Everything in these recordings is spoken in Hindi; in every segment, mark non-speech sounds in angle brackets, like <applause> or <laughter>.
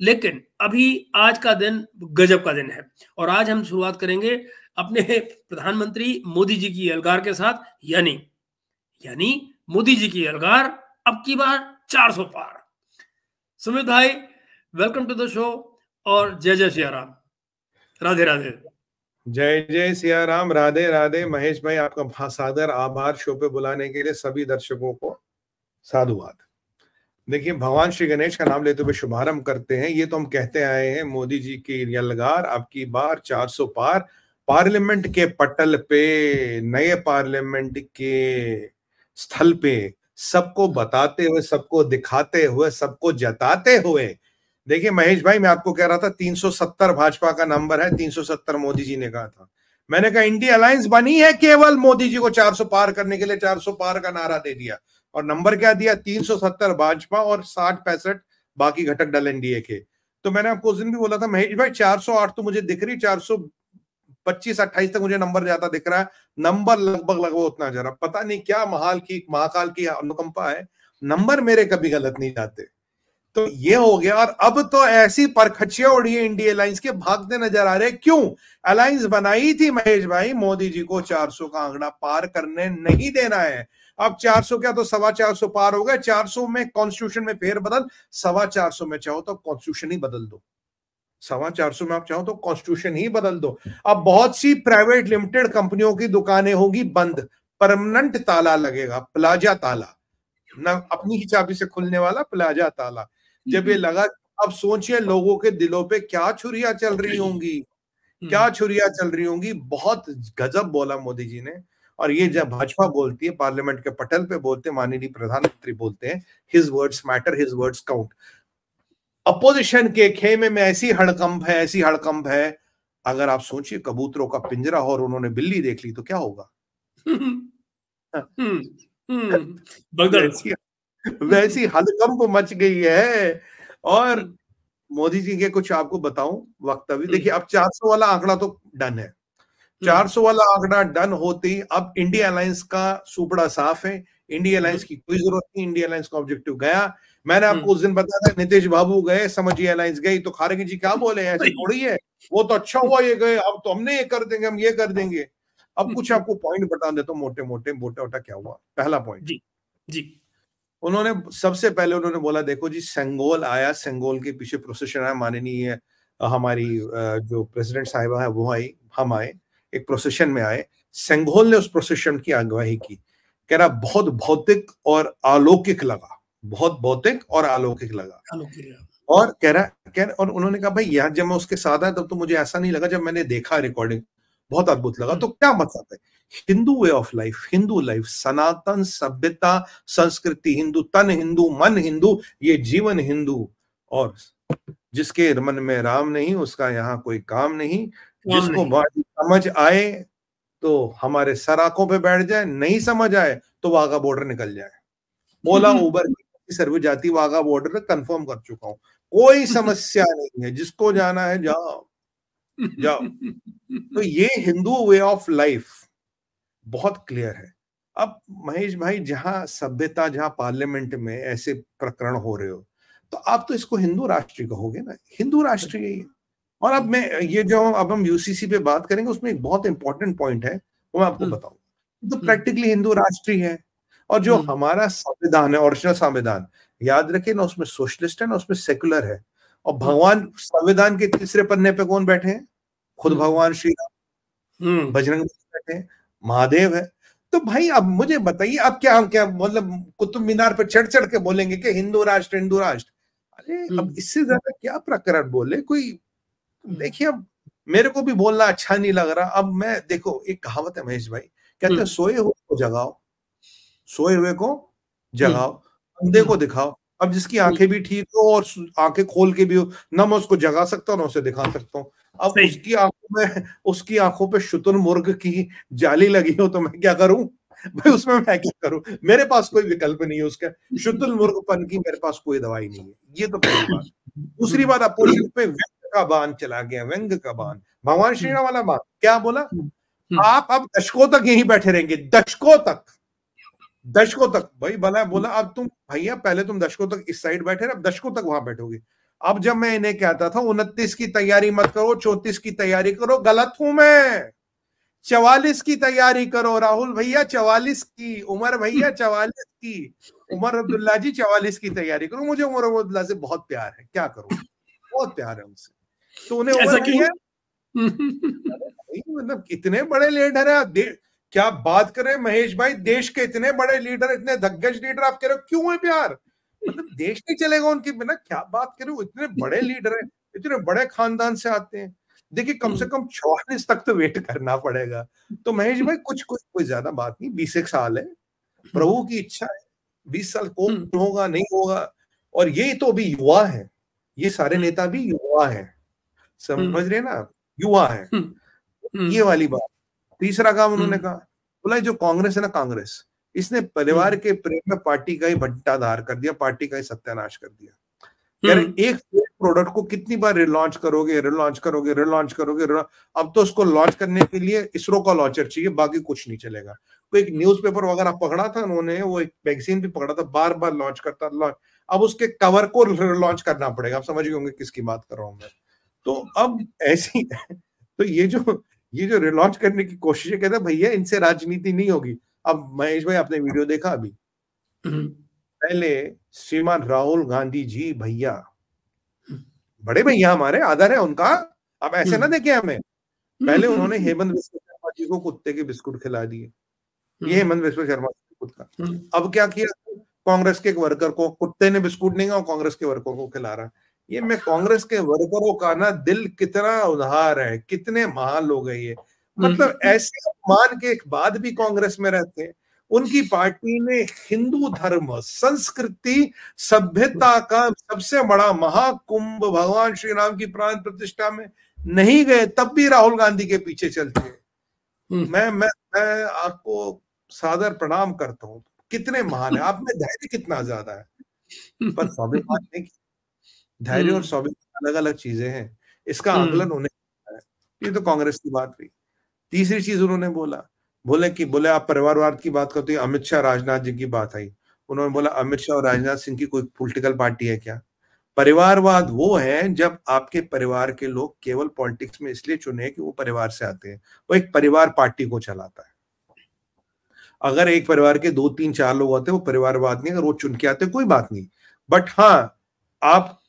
लेकिन अभी आज का दिन गजब का दिन है। और आज हम शुरुआत करेंगे अपने प्रधानमंत्री मोदी जी की अलगार के साथ, यानी यानी मोदी जी की अलगार अब की बार 400 पार। सुमित भाई वेलकम टू द शो और जय जय सिया राम। राधे राधे। जय जय सिया राम। राधे राधे। महेश भाई, आपका सादर आभार शो पे बुलाने के लिए सभी दर्शकों को साधुवाद। देखिए, भगवान श्री गणेश का नाम लेते हुए शुभारंभ करते हैं। ये तो हम कहते आए हैं, मोदी जी की यलगार आपकी बार 400 पार। पार्लियामेंट के पटल पे, नए पार्लियामेंट के स्थल पे, सबको बताते हुए, सबको दिखाते हुए, सबको जताते हुए। देखिए, महेश भाई, मैं आपको कह रहा था 370 भाजपा का नंबर है 370 मोदी जी ने कहा था। मैंने कहा, इंडिया अलायंस बनी है केवल? मोदी जी को 400 पार करने के लिए 400 पार का नारा दे दिया। और नंबर क्या दिया? 370 भाजपा और साठ पैंसठ बाकी घटक दल एनडीए के। तो मैंने आपको उस दिन भी बोला था, महेश भाई 408 तो मुझे दिख रही 425 28 तक मुझे नंबर ज़्यादा दिख रहा है। नंबर लगभग लगभग उतना जरा पता नहीं क्या महाल की, महाकाल की अनुकंपा है। नंबर मेरे कभी गलत नहीं जाते। तो ये हो गया, और अब तो ऐसी परखचिया उड़ी है इंडिया अलायंस के, भागते नज़र आ रहे। क्यों? अलायंस बनाई थी महेश भाई, मोदी जी को 400 का आंकड़ा पार करने नहीं देना है। अब 400 क्या तो सवा चार सौ पार हो गए। 400 में कॉन्स्टिट्यूशन में फेर बदल सवा चार सौ में चाहो तो कॉन्स्टिट्यूशन ही बदल दो। सवा चार सौ में आप चाहो तो कॉन्स्टिट्यूशन ही बदल दो। अब बहुत सी प्राइवेट लिमिटेड कंपनियों की दुकानें होगी बंद। परमानेंट ताला लगेगा प्लाजा ताला। ना अपनी ही चाबी से खुलने वाला प्लाजा ताला। जब ये लगा अब सोचिए लोगों के दिलों पे क्या छुरिया चल रही होंगी। क्या हम्म। छुरिया चल रही होंगी। बहुत गजब बोला मोदी जी ने। और ये जब भाजपा बोलती है पार्लियामेंट के पटल पे बोलते हैं माननीय प्रधानमंत्री बोलते हैं his words matter his words count opposition के खेमे में ऐसी हड़कंप है ऐसी हड़कंप है अगर आप सोचिए कबूतरों का पिंजरा हो और उन्होंने बिल्ली देख ली तो क्या होगा? हम्म, हम्म। वैसी, वैसी हड़कंप मच गई है। और मोदी जी के कुछ आपको बताऊँ वक्तव्य देखिए अब 400 वाला आंकड़ा तो डन है। 400 हम्म। वाला आंकड़ा डन होते ही अब इंडिया अलायंस का सुपड़ा साफ़ है। इंडिया अलायंस की कोई ज़रूरत नहीं इंडिया अलायंस का ऑब्जेक्टिव गया। मैंने आपको हम्म। उस दिन बताया था नीतीश बाबू गए समझिए अलायंस गई तो खारेगी जी क्या बोले ऐसे थोड़ी है वो तो अच्छा हुआ ये गए अब तो हमने ये कर देंगे हम ये कर देंगे। अब कुछ आपको पॉइंट बता देता हूँ मोटे मोटे मोटा मोटा क्या हुआ? पहला पॉइंट जी जी। उन्होंने सबसे पहले उन्होंने बोला देखो जी सेंगोल आया सेंगोल के पीछे प्रोसेशन आया माननीय हमारी जो प्रेसिडेंट साहिबा है वो आई हम आए। एक प्रोसेशन में आए। सेंगोल ने उस प्रोसेशन की अगवाही की। कह रहा बहुत भौतिक और अलौकिक लगा। बहुत भौतिक और अलौकिक लगा। और कह रहा कह और उन्होंने कहा भाई यार जब मैं उसके साथ आया तब तो मुझे ऐसा नहीं लगा जब मैंने देखा रिकॉर्डिंग बहुत अद्भुत लगा। तो क्या मतलब है? Hindu way of life Hindu life सनातन सभ्यता संस्कृति हिंदू तन हिंदू मन हिंदू ये जीवन हिंदू। और जिसके मन में राम नहीं उसका यहाँ कोई काम नहीं। जिसको समझ आए तो हमारे सराखों पे बैठ जाए नहीं समझ आए तो वाघा बॉर्डर निकल जाए। ओला उबर की सर्विस जाती वाघा बॉर्डर कंफर्म कर चुका हूँ। कोई <laughs> समस्या नहीं है जिसको जाना है जाओ जाओ। <laughs> तो ये हिंदू वे ऑफ़ लाइफ बहुत क्लियर है। अब महेश भाई जहाँ सभ्यता जहाँ पार्लियामेंट में ऐसे प्रकरण हो रहे हो तो आप तो इसको हिंदू राष्ट्रीय कहोगे ना? हिंदू राष्ट्रीय ही। और अब मैं ये जो अब हम यूसीसी पे बात करेंगे उसमें एक बहुत इंपॉर्टेंट पॉइंट है वो मैं आपको हम्म। बताऊँगा तो प्रैक्टिकली हम्म। हिंदू राष्ट्रीय है और जो हम्म। हमारा संविधान है ओरिजिनल संविधान याद रखिए ना उसमें सोशलिस्ट है ना उसमें सेकुलर है। और भगवान संविधान के तीसरे पन्ने पे कौन बैठे हैं? खुद भगवान श्री राम। बजरंग बैठे हैं महादेव है। तो भाई अब मुझे बताइए अब क्या हम क्या मतलब कुतुब मीनार पर चढ़ चढ़ के बोलेंगे कि हिंदू राष्ट्र हिंदू राष्ट्र? अरे अब इससे ज़्यादा क्या प्रकरण बोले? कोई देखिए अब मेरे को भी बोलना अच्छा नहीं लग रहा। अब मैं देखो एक कहावत है महेश भाई कहते हैं हम्म। सोए हुए को जगाओ सोए हुए को जगाओ हम्म। अंधे को दिखाओ। अब जिसकी हम्म। आँखें भी ठीक हो और आँखें खोल के भी हो न मैं उसको जगा सकता हूँ ना उसे दिखा सकता हूँ। अब उसकी आँखों में उसकी आँखों पे शुतुर मुर्ग की जाली लगी हो तो मैं क्या करूँ? भाई उसमें मैं क्या करूँ? मेरे पास कोई विकल्प नहीं है उसका। शुतुल मुर्गपन की मेरे पास कोई दवाई नहीं है। ये तो पहली बात। दूसरी बात अपोजिट पे का बाण चला गया व्यंग का बाण। भगवान श्री राम वाला बाण क्या बोला? हम्म, हम्म। आप अब दशकों तक यहीं बैठे रहेंगे दशकों तक दशकों तक। भाई बोला बोला अब तुम भैया पहले तुम दशकों तक इस साइड बैठे अब दशकों तक वहाँ बैठोगे। अब जब मैं इन्हें कहता था उनतीस की तैयारी मत करो चौतीस की तैयारी करो गलत हूँ मैं। चवालीस की तैयारी करो राहुल भैया चवालीस की उमर भैया <laughs> चवालीस की उमर अब्दुल्ला जी चवालीस की तैयारी करो। मुझे उमर अब्दुल्ला से बहुत प्यार है क्या करूँ? बहुत प्यार है उनसे। तो उन्हें मतलब इतने बड़े लीडर है क्या बात करें महेश भाई? देश के इतने बड़े लीडर इतने धग्गज लीडर आप कह रहे हो? क्यों है प्यार? मतलब देश नहीं चलेगा उनके बिना? क्या बात करें इतने बड़े लीडर है इतने बड़े खानदान से आते हैं। देखिए कम से कम चौवालीस तक तो वेट करना पड़ेगा। तो महेश भाई कुछ कुछ कोई ज़्यादा बात नहीं बीस एक साल है। प्रभु की इच्छा है। बीस साल कौन हम्म। होगा नहीं होगा? और ये तो अभी युवा है। ये सारे हम्म। नेता भी युवा है। समझ हम्म। रहे ना? युवा है। ये वाली बात। तीसरा काम उन्होंने कहा बोला जो कांग्रेस है ना कांग्रेस। इसने परिवार के प्रेम में पार्टी का ही भट्टाधार कर दिया पार्टी का ही सत्यानाश कर दिया। यार एक प्रोडक्ट को कितनी बार रिलॉन्च करोगे रिलॉन्च करोगे रिलॉन्च करोगे अब तो उसको लॉन्च करने के लिए इसरो का लॉन्चर चाहिए बाकी कुछ नहीं चलेगा। तो एक न्यूज़पेपर वगैरह पकड़ा था उन्होंने वो एक मैगजीन भी पकड़ा था बार बार लॉन्च करता लॉन्च अब उसके कवर को लॉन्च करना पड़ेगा। आप समझ गए होंगे किसकी बात कर रहा हूँ मैं। तो अब ऐसी <laughs> तो ये जो ये जो रिलॉन्च करने की कोशिश है कहते भैया इनसे राजनीति नहीं होगी। अब महेश भाई आपने वीडियो देखा अभी? हम्म। पहले श्रीमान राहुल गांधी जी भैया बड़े भैया हमारे आदर है उनका। अब ऐसे ना हम्म। देखे हमें। पहले उन्होंने हेमंत विश्व शर्मा जी को कुत्ते के बिस्कुट खिला दिए। ये हम्म। हेमंत विश्व शर्मा जी कुत्ता। अब क्या किया? कांग्रेस के एक वर्कर को कुत्ते ने बिस्कुट नहीं खाओ कांग्रेस के वर्कर को खिला रहा। ये मैं कांग्रेस के वर्करों का ना दिल कितना उधार है कितने महान लोग है ये। मतलब ऐसे अपमान के बाद भी कांग्रेस में रहते हैं। उनकी पार्टी ने हिंदू धर्म संस्कृति सभ्यता का सबसे बड़ा महाकुंभ भगवान श्री राम की प्राण प्रतिष्ठा में नहीं गए तब भी राहुल गांधी के पीछे चलते हैं। हम्म। मैं मैं मैं आपको सादर प्रणाम करता हूँ। कितने महान है। आप में धैर्य कितना ज़्यादा है। पर स्वाभिमान नहीं धैर्य और हम्म। स्वाभिमान अलग अलग चीज़ें हैं। इसका हम्म। आकलन होने ये तो कांग्रेस की बात हुई तीसरी चीज़ उन्होंने बोला बोले कि बोले आप परिवारवाद की बात करते अमित शाह राजनाथ जी की बात आई। उन्होंने बोला अमित शाह और राजनाथ सिंह की कोई पॉलिटिकल पार्टी है क्या? परिवारवाद वो है जब आपके परिवार के लोग केवल पॉलिटिक्स में इसलिए चुने कि वो परिवार से आते हैं। वो एक परिवार पार्टी को चलाता है। अगर एक परिवार के दो तीन चार लोग होते हैं वो परिवारवाद नहीं अगर वो चुन के आते कोई बात नहीं। बट हाँ आप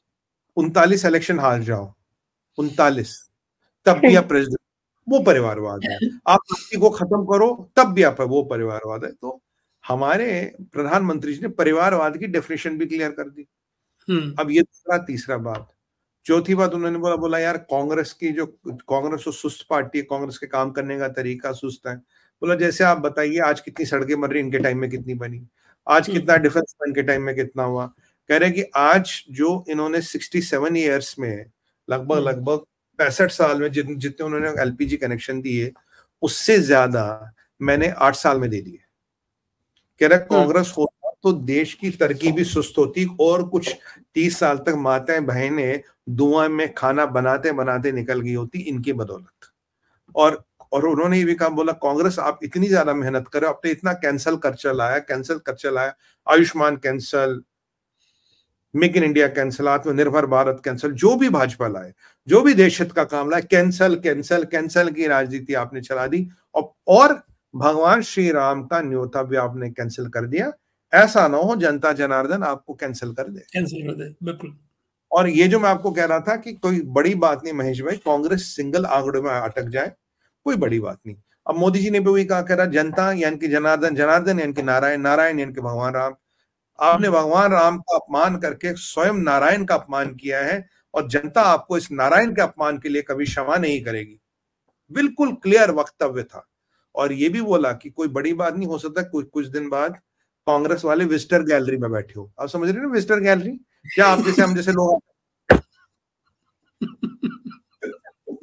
उनतालीस इलेक्शन हार जाओ। उनतालीस तब भी आप <laughs> प्रेसिडेंट वो परिवारवाद है। <laughs> आप पार्टी को खत्म करो तब भी आप वो परिवारवाद है। तो हमारे प्रधानमंत्री जी ने परिवारवाद की डेफिनेशन भी क्लियर कर दी। हम्म। अब ये दूसरा तीसरा बात। चौथी बात उन्होंने बोला बोला यार कांग्रेस की जो कांग्रेस तो सुस्त पार्टी है कांग्रेस के काम करने का तरीका सुस्त है। बोला जैसे आप बताइए आज कितनी सड़कें बन रही इनके टाइम में कितनी बनी? आज हम्म। कितना डिफेंस इनके टाइम में कितना हुआ? कह रहे कि आज जो इन्होंने सिक्सटी सेवन ईयर्स में लगभग हम्म। लगभग पैंसठ साल में जितने जितने उन्होंने एलपीजी कनेक्शन दिए उससे ज़्यादा मैंने आठ साल में दे दिए कह रहा हम्म। कांग्रेस होता तो देश की तरक्की भी सुस्त होती और कुछ तीस साल तक माताएँ बहनें दुआ में खाना बनाते बनाते निकल गई होती इनकी बदौलत और और उन्होंने ये भी कहा बोला कांग्रेस आप इतनी ज़्यादा मेहनत करो तो इतना कैंसल कर चलाया कैंसल कर चलाया Ayushman cancel make in India cancel Atmanirbhar Bharat cancel जो भी भाजपा लाए जो भी देश हित का काम लाए कैंसल कैंसल कैंसल की राजनीति आपने चला दी। और, और भगवान श्री राम का न्योता भी आपने कैंसिल कर दिया। ऐसा ना हो जनता जनार्दन आपको कैंसिल कर दे। कैंसिल कर दे बिल्कुल। और ये जो मैं आपको कह रहा था कि कोई बड़ी बात नहीं महेश भाई कांग्रेस सिंगल आंकड़ों में अटक जाए कोई बड़ी बात नहीं। अब मोदी जी ने भी वही कहा कह रहा जनता यानी कि जनार्दन जनार्दन यानी कि नारायण नारायण यानी कि भगवान राम। आपने भगवान राम का अपमान करके स्वयं नारायण का अपमान किया है और जनता आपको इस नारायण के अपमान के लिए कभी क्षमा नहीं करेगी। बिल्कुल क्लियर वक्तव्य था। और ये भी बोला कि कोई बड़ी बात नहीं हो सकता कुछ कुछ दिन बाद कांग्रेस वाले विजिटर गैलरी में बैठे हो। आप समझ रहे हो विजिटर गैलरी? क्या आप जैसे हम जैसे लोग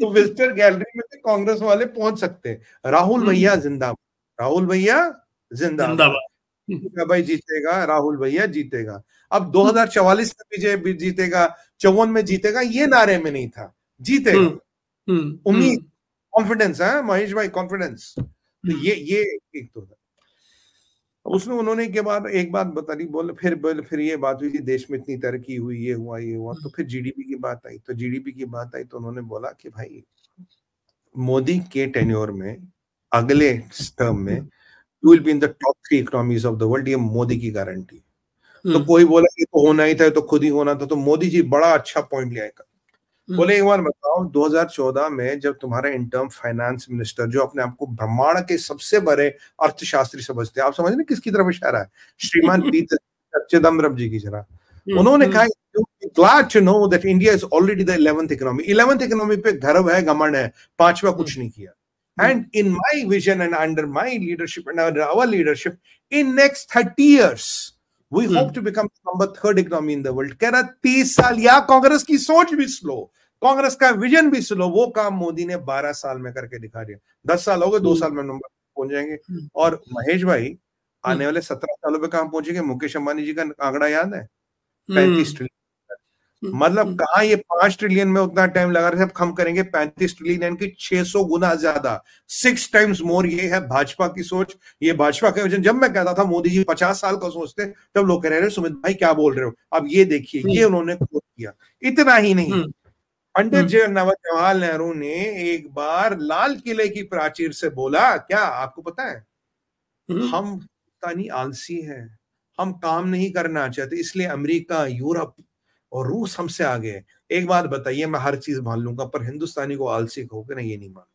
तो विजिटर गैलरी में कांग्रेस वाले पहुँच सकते हैं। राहुल हम्म। भैया जिंदाबाद। राहुल भैया जिंदाबाद। भाई जीतेगा। राहुल भैया जीतेगा। अब 2044 में विजय जीतेगा चौवन में जीतेगा ये नारे में नहीं था। जीतेगा। हम्म, हम्म, उम्मीद कॉन्फिडेंस हम्म। है? महेश भाई कॉन्फिडेंस तो ये ये एक तो था। उसने उन्होंने के बाद एक बात बता दी बोले फिर बोले फिर ये बात हुई देश में इतनी तरक्की हुई ये हुआ ये हुआ। तो फिर जीडीपी की बात आई। तो जीडीपी की बात आई तो उन्होंने बोला कि भाई मोदी के टेन्योर में अगले टर्म में you will be in the top three economies of the world ये मोदी की गारंटी तो हम्म। कोई बोला कि तो होना ही था तो खुद ही होना था तो मोदी जी बड़ा अच्छा पॉइंट ले आएगा हम्म। बोले एक बार बताओ 2014 में जब तुम्हारे इंटर्म फाइनेंस मिनिस्टर जो अपने आप को ब्रह्मांड के सबसे बड़े अर्थशास्त्री समझते हैं आप समझ रहे किसकी तरफ़ इशारा है? श्रीमान <laughs> पी चिदम्बरम जी की तरह हम्म, उन्होंने कहा glad to know that India is already the 11th economy. 11th economy पे गर्व है घमंड है पांचवा कुछ नहीं किया। And in my vision and under my leadership and under our leadership in next 30 years we hmm. hope to become number third economy in the world. कह रहा तीस साल या कांग्रेस की सोच भी स्लो कांग्रेस का विजन भी स्लो वो काम मोदी ने 12 साल में करके दिखा दिया। दस साल हो गए दो साल में नंबर पहुँच जाएँगे। और महेश भाई आने वाले सत्रह सालों पे कहाँ पहुँचेंगे। मुकेश अंबानी जी का आंकड़ा याद है? पैंतीस ट्रिलियन। मतलब हम्म। कहा ये पाँच ट्रिलियन में उतना टाइम लगा रहे हम करेंगे पैंतीस ट्रिलियन यानी कि 600 गुना ज़्यादा। सिक्स टाइम्स मोर ये है भाजपा की सोच। ये भाजपा के जब मैं कहता था मोदी जी पचास साल का सोचते तब लोग कह रहे हैं सुमित भाई क्या बोल रहे हो? अब ये देखिए ये हम्म। उन्होंने किया। इतना ही नहीं। हम्म। पंडित जवाहरलाल नेहरू ने एक बार लाल किले की प्राचीर से बोला क्या आपको पता है? हम आलसी है। हम काम नहीं करना चाहते इसलिए अमेरिका यूरोप और रूस हमसे आगे है। एक बात बताइए मैं हर चीज़ मान लूँगा पर हिंदुस्तानी को आलसी कहोगे ना ये नहीं मानूँगा।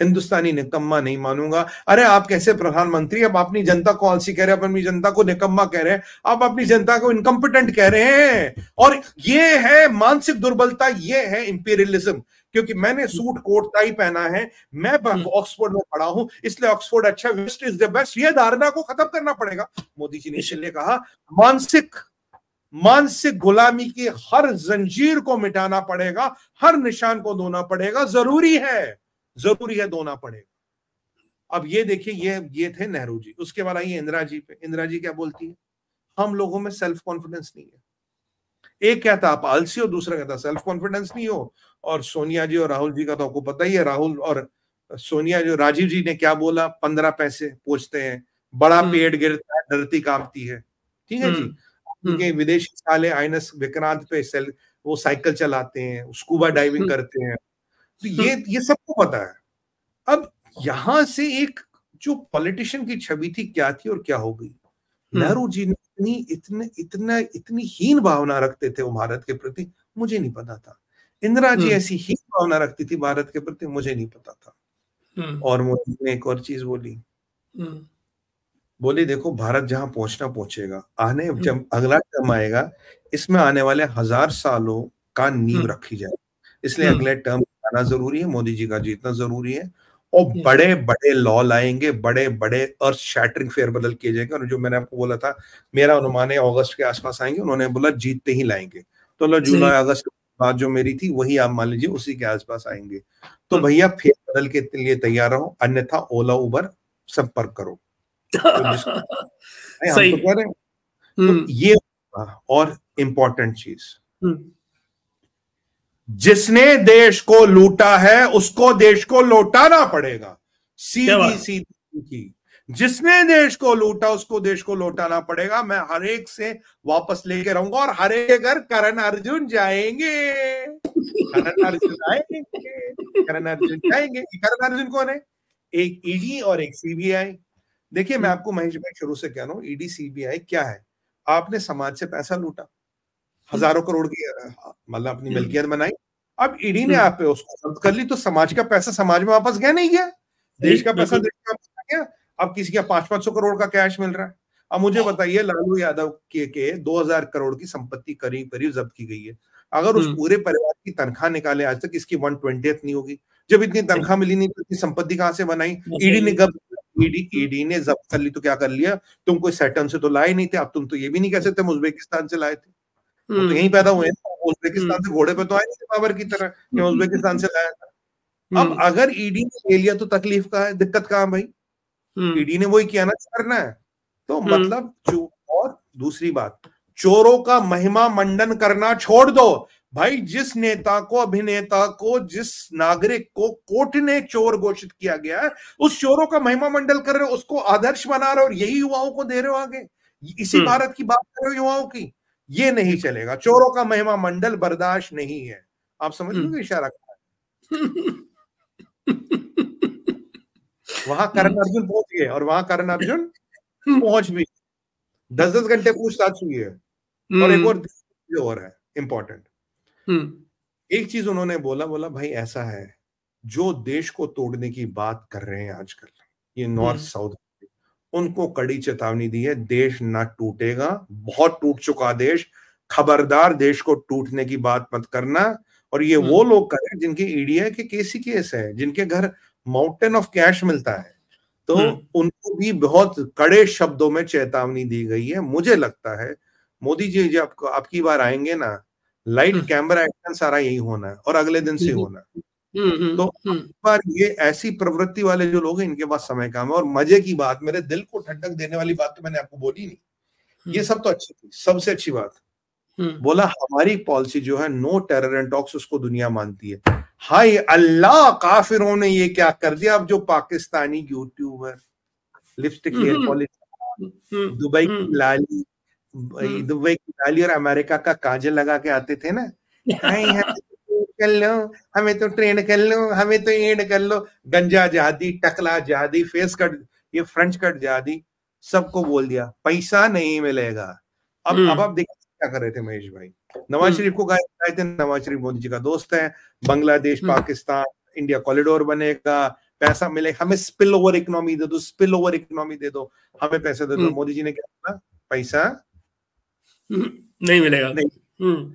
हिंदुस्तानी निकम्मा नहीं मानूँगा। अरे आप कैसे प्रधानमंत्री अब अपनी जनता को आलसी कह रहे हैं अपनी जनता को निकम्मा कह रहे हैं। आप अपनी जनता को इनकम्पिटेंट कह रहे हैं। और ये है मानसिक दुर्बलता ये है इंपीरियलिज्म क्योंकि मैंने सूट कोट टाई पहना है। मैं ऑक्सफोर्ड में पढ़ा हूँ इसलिए ऑक्सफोर्ड अच्छा वेस्ट इज़ द बेस्ट ये धारणा को खत्म करना पड़ेगा। मोदी जी ने इसलिए कहा मानसिक मानसिक गुलामी की हर जंजीर को मिटाना पड़ेगा हर निशान को धोना पड़ेगा ज़रूरी है ज़रूरी है धोना पड़ेगा। अब ये देखिए ये ये थे नेहरू जी उसके बाद आइए इंदिरा जी पे। इंदिरा जी क्या बोलती है? हम लोगों में सेल्फ कॉन्फिडेंस नहीं है। एक कहता आप आलसी हो दूसरा कहता सेल्फ कॉन्फिडेंस नहीं हो। और सोनिया जी और राहुल जी का तो आपको पता ही है राहुल और सोनिया जो राजीव जी ने क्या बोला? पंद्रह पैसे पूछते हैं बड़ा हम्म। पेड़ गिरता है धरती कांपती है। ठीक है जी? क्योंकि हम्म। विदेशी साले आइनस विक्रांत पे सेल वो साइकिल चलाते हैं स्कूबा डाइविंग हम्म। करते हैं। तो ये हम्म। ये सबको पता है। अब यहाँ से एक जो पॉलिटिशियन की छवि थी क्या थी और क्या हो गई? नेहरू जी ने इतनी इतने इतना इतनी हीन भावना रखते थे वो भारत के प्रति मुझे नहीं पता था। इंदिरा जी ऐसी हीन भावना रखती थी भारत के प्रति मुझे नहीं पता था। और मोदी ने एक और चीज़ बोली। बोले देखो भारत जहाँ पहुँचना पहुंचेगा आने हम्म। जब अगला टर्म आएगा इसमें आने वाले हज़ार सालों का नींव हम्म। रखी जाए। इसलिए हम्म। अगले टर्म आना ज़रूरी है मोदी जी का जीतना ज़रूरी है और बड़े बड़े लॉ लाएँगे बड़े बड़े अर्थ शैटरिंग फेरबदल किए जाएँगे और जो मैंने आपको बोला था मेरा अनुमान है अगस्त के आसपास आएँगे उन्होंने बोला जीतते ही लाएँगे। तो जुलाई अगस्त बात जो मेरी थी वही आप मान लीजिए उसी के आसपास आएँगे। तो भैया फेर बदल के लिए तैयार रहो अन्यथा ओला उबर संपर्क करो। तो सही। तो तो हम्म। ये और इंपॉर्टेंट चीज़। हम्म। जिसने देश को लूटा है उसको देश को लौटाना पड़ेगा। सीधी सीधी की। जिसने देश को लूटा उसको देश को लौटाना पड़ेगा। मैं हर एक से वापस लेके रहूँगा और हर एक घर करण अर्जुन जाएँगे करण <laughs> अर्जुन आएँगे करण अर्जुन जाएँगे करण अर्जुन कौन है? एक ईडी और एक सीबीआई देखिए मैं हम्म। आपको महेश भाई शुरू से कह रहा हूँ ईडी सीबीआई क्या है? आपने समाज से पैसा लूटा। हम्म। हज़ारों करोड़ की मतलब अपनी हम्म। मिल्कियत बनाई। अब ईडी ने आप पे उसको जब्त कर ली तो समाज का पैसा समाज में वापस गया नहीं गया। देश का पैसा देश में वापस गया। अब किसी का पाँच पाँच सौ करोड़ का कैश मिल रहा है। अब मुझे बताइए लालू यादव के के दो हज़ार करोड़ की संपत्ति करीब करीब जब्त की गई है। अगर उस पूरे परिवार की तनख्वाह निकाले आज तक इसकी वन ट्वेंटी नहीं होगी। जब इतनी तनख्वाह मिली नहीं तो इतनी संपत्ति कहाँ से बनाई? ईडी ने कब ईडी ईडी ने जब्त कर ली तो क्या कर लिया? तुम कोई सेटन से तो लाए नहीं थे अब तुम तो ये भी नहीं कह सकते उज्बेकिस्तान से लाए थे। तो हम्म। यहीं पैदा हुए उज्बेकिस्तान से घोड़े पे तो आए नहीं बाबर की तरह कि उज्बेकिस्तान से लाया था। अब हम्म। अगर ईडी ने ले लिया तो तकलीफ़ का है? दिक्कत कहा भाई? ईडी हम्म। ने वही किया ना करना है। तो मतलब और दूसरी बात चोरों का महिमा मंडन करना छोड़ दो। भाई जिस नेता को अभिनेता को जिस नागरिक को कोर्ट ने चोर घोषित किया गया है उस चोरों का महिमा मंडल कर रहे हो उसको आदर्श बना रहे हो और यही युवाओं को दे रहे हो आगे। इसी हम्म। भारत की बात कर रहे हो युवाओं की। ये नहीं चलेगा। चोरों का महिमा मंडल बर्दाश्त नहीं है। आप समझ लो हम्म। इशारा <laughs> वहाँ करण अर्जुन पहुँच गए और वहाँ करण अर्जुन पहुँच भी दस दस घंटे पूछताछ हुई है। और एक और और है इंपॉर्टेंट हम्म। एक चीज़ उन्होंने बोला बोला भाई ऐसा है जो देश को तोड़ने की बात कर रहे हैं आजकल ये नॉर्थ हम्म। साउथ उनको कड़ी चेतावनी दी है देश ना टूटेगा बहुत टूट चुका देश खबरदार देश को टूटने की बात मत करना और ये वो हम्म। लोग करें जिनके ईडीआई के केसी केस है जिनके घर माउंटेन ऑफ़ कैश मिलता है तो उनको भी बहुत कड़े शब्दों में चेतावनी दी गई है मुझे लगता है मोदी जी जब आपकी बार आएँगे ना लाइट कैमरा एक्शन सारा यही होना है और अगले दिन से होना है। हम्म, हम्म, तो हम्म। पर ये ऐसी प्रवृत्ति वाले जो लोग हैं इनके पास समय कम है और मज़े की बात मेरे दिल को ठंडक देने वाली बात तो मैंने आपको बोली नहीं। ये सब तो अच्छी थी सबसे अच्छी बात। बोला हमारी पॉलिसी जो है नो टेरर एंड टॉक्स उसको दुनिया मानती है। हाय अल्लाह काफिरों ने ये क्या कर दिया? अब जो Pakistani YouTuber lipstick hair policy Dubai की लाली दुबई की लाली और अमेरिका का काजल लगा के आते थे ना। <laughs> कर लो हमें तो ट्रेन कर लो हमें तो एड कर लो। गंजा जहादी टकला जहादी फेस कट ये फ्रेंच कट जहादी सबको बोल दिया पैसा नहीं मिलेगा। अब अब हम्म। आप देखिए क्या कर रहे थे महेश भाई? नवाज़ हम्म। शरीफ को गाय थे नवाज़ शरीफ मोदी जी का दोस्त है। बांग्लादेश हम्म। पाकिस्तान इंडिया कॉरिडोर बनेगा पैसा मिलेगा हमें स्पिल ओवर इकोनॉमी दे दो स्पिल ओवर इकोनॉमी दे दो हमें पैसे दे दो। मोदी जी ने क्या बोला? पैसा नहीं मिलेगा। नहीं।